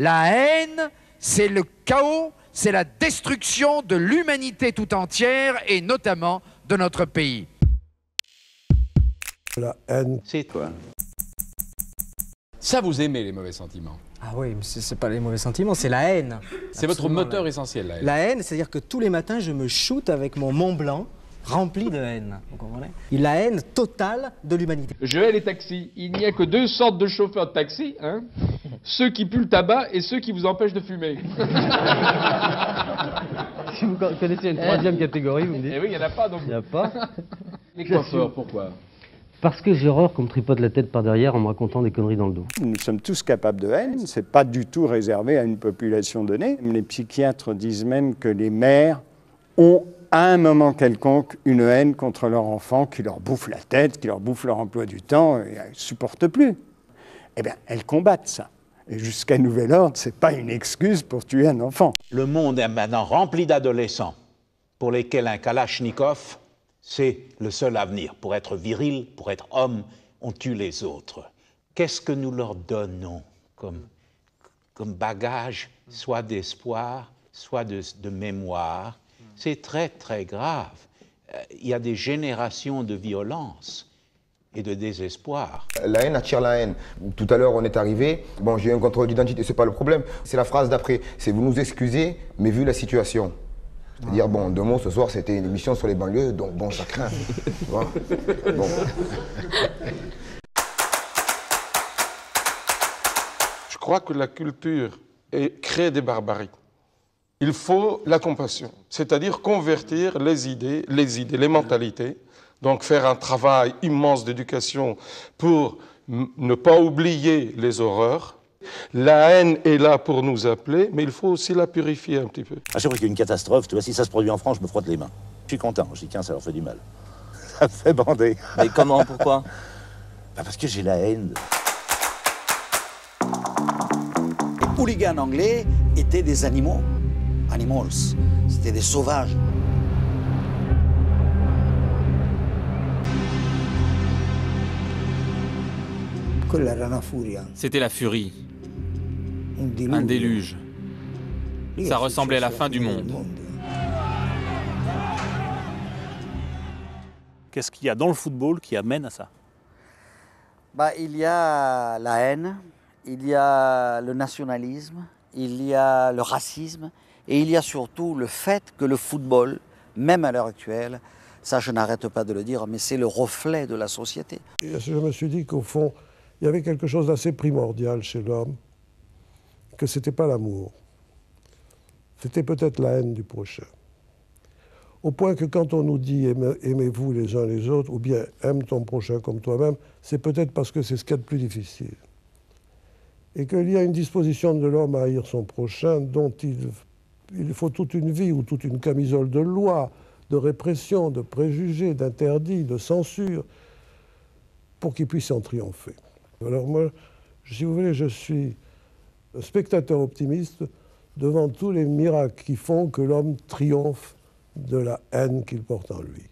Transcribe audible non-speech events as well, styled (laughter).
La haine, c'est le chaos, c'est la destruction de l'humanité tout entière et notamment de notre pays. La haine. C'est toi. Ça, vous aimez les mauvais sentiments Ah oui, mais c'est pas les mauvais sentiments, c'est la haine. C'est votre moteur la- essentiel, la haine. La haine, c'est-à-dire que tous les matins, je me shoote avec mon Mont Blanc rempli de haine. Vous comprenez? La haine totale de l'humanité. Je hais les taxis. Il n'y a que deux sortes de chauffeurs de taxi, hein? Ceux qui puent le tabac et ceux qui vous empêchent de fumer. (laughs) Si vous connaissez une troisième catégorie, vous me dites Eh oui, il n'y en a pas donc. Il n'y a pas. (laughs) Les coiffeurs, pourquoi? Parce que j'ai horreur qu'on me tripote la tête par derrière en me racontant des conneries dans le dos. Nous sommes tous capables de haine, ce n'est pas du tout réservé à une population donnée. Les psychiatres disent même que les mères ont à un moment quelconque une haine contre leur enfant qui leur bouffe la tête, qui leur bouffe leur emploi du temps et elles ne supportent plus. Eh bien, elles combattent ça. Et jusqu'à nouvel ordre, ce n'est pas une excuse pour tuer un enfant. Le monde est maintenant rempli d'adolescents pour lesquels un Kalachnikov, c'est le seul avenir. Pour être viril, pour être homme, on tue les autres. Qu'est-ce que nous leur donnons comme, bagage, soit d'espoir, soit de, de mémoire C'est très, très grave. Euh, Il y a des générations de violence et de désespoir. La haine attire la haine. Tout à l'heure, on est arrivé. Bon, j'ai eu un contrôle d'identité, c'est pas le problème. C'est la phrase d'après. C'est vous nous excusez, mais vu la situation. C'est-à-dire, bon, deux mots, ce soir, c'était une émission sur les banlieues, donc bon, ça craint. Tu vois (laughs) Bon. Je crois que la culture est- crée des barbaries. Il faut la compassion, c'est-à-dire convertir les idées, les idées, les mentalités, donc faire un travail immense d'éducation pour ne pas oublier les horreurs. La haine est là pour nous appeler, mais il faut aussi la purifier un petit peu. À chaque fois qu'il y a une catastrophe, tu vois, si ça se produit en France, je me frotte les mains. Je suis content. Je dis, tiens, ça leur fait du mal. (laughs) Ça me fait bander. Mais comment Pourquoi (laughs) Bah, Parce que j'ai la haine. Les hooligans anglais étaient des animaux, animals, c'était des sauvages. C'était la furie, un déluge. Ça ressemblait à la fin du monde? Qu'est-ce qu'il y a dans le football qui amène à ça? Bah, il y a la haine, il y a le nationalisme, il y a le racisme et il y a surtout le fait que le football, même à l'heure actuelle, ça je n'arrête pas de le dire, mais c'est le reflet de la société. Et je me suis dit qu'au fond, il y avait quelque chose d'assez primordial chez l'homme, que ce n'était pas l'amour. C'était peut-être la haine du prochain. Au point que quand on nous dit aime- aimez-vous les uns les autres, ou bien aime ton prochain comme toi-même, c'est peut-être parce que c'est ce qu'il y a de plus difficile. Et qu'il y a une disposition de l'homme à haïr son prochain dont il, il faut toute une vie ou toute une camisole de loi, de répression, de préjugés, d'interdits, de censure, pour qu'il puisse en triompher. Alors moi, si vous voulez, je suis spectateur optimiste devant tous les miracles qui font que l'homme triomphe de la haine qu'il porte en lui.